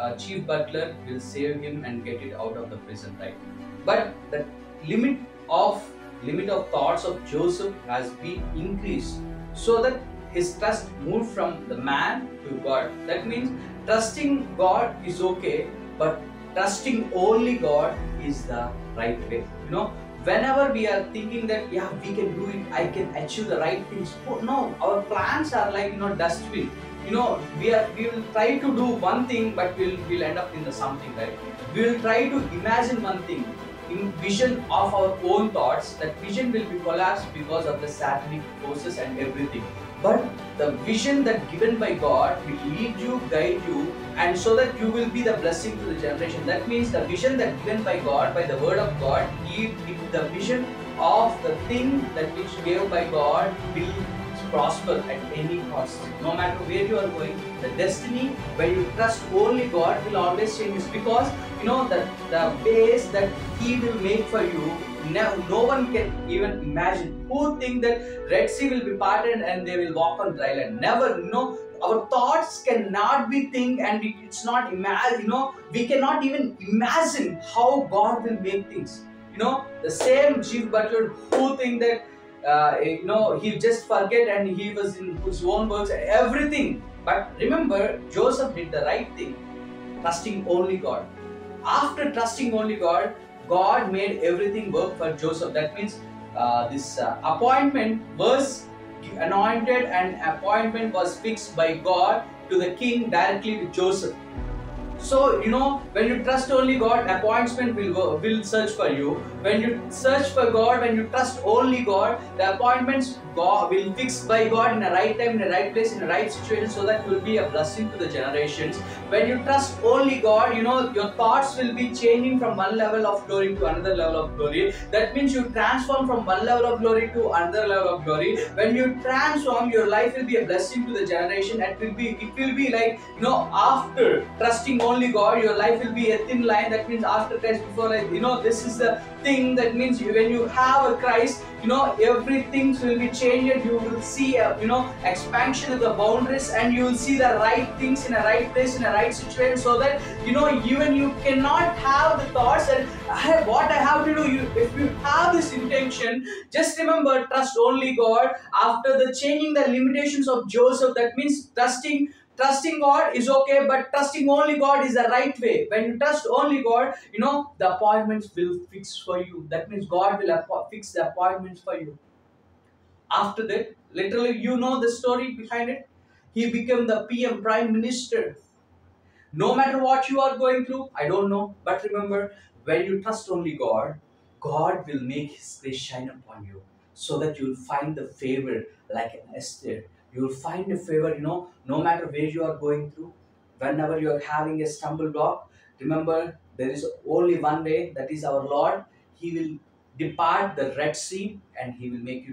uh, chief butler will save him and get it out of the prison, right? But the limit of limit of thoughts of Joseph has been increased so that his trust moved from the man to God. That means trusting God is okay, but trusting only God is the right way. You know, whenever we are thinking that yeah we can do it, I can achieve the right things. Oh, no, our plans are like you know dustbin. You know, we are we will try to do one thing, but we'll we'll end up in the something right. We will try to imagine one thing, in vision of our own thoughts, that vision will be collapsed because of the satanic forces and everything. But the vision that given by God will lead you, guide you, and so that you will be the blessing to the generation. That means the vision that given by God, by the word of God, if the vision of the thing that which gave by God will prosper at any cost. No matter where you are going, the destiny where you trust only God will always change. Because you know that the base that He will make for you, no, no one can even imagine. Who think that Red Sea will be parted and they will walk on dry land? Never. You know, our thoughts cannot be think and it's not imagine. You know, we cannot even imagine how God will make things. You know, the same chief butler who think that uh, you know he just forget and he was in his own works everything. But remember joseph did the right thing trusting only god. After trusting only god god made everything work for joseph. That means uh, this uh, appointment was anointed and appointment was fixed by god to the king directly to joseph so you know when you trust only God, appointment will go, will search for you. When you search for God, when you trust only God, the appointments God will fix by God in the right time, in the right place, in the right situation, so that will be a blessing to the generations. When you trust only God, you know your thoughts will be changing from one level of glory to another level of glory. That means you transform from one level of glory to another level of glory. When you transform, your life will be a blessing to the generation. It will be it will be like you know after trusting only God, your life will be a thin line. That means after Christ, before like you know, this is the thing that means when you have a Christ, you know, everything will be changed. And you will see, a, you know, expansion of the boundaries, and you will see the right things in a right place, in a right situation, so that you know, even you cannot have the thoughts that hey, what I have to do. You, if you have this intention, just remember, trust only God. After the changing the limitations of Joseph, that means trusting trusting God is okay, but trusting only God is the right way. When you trust only God, you know, the appointments will fix for you. That means God will fix the appointments for you. After that, literally, you know the story behind it. He became the PM, Prime Minister. No matter what you are going through, I don't know, but remember, when you trust only God, God will make His face shine upon you so that you will find the favor like an Esther you will find a favor you know no matter where you are going through whenever you are having a stumble block remember there is only one way that is our lord. He will depart the red sea and he will make you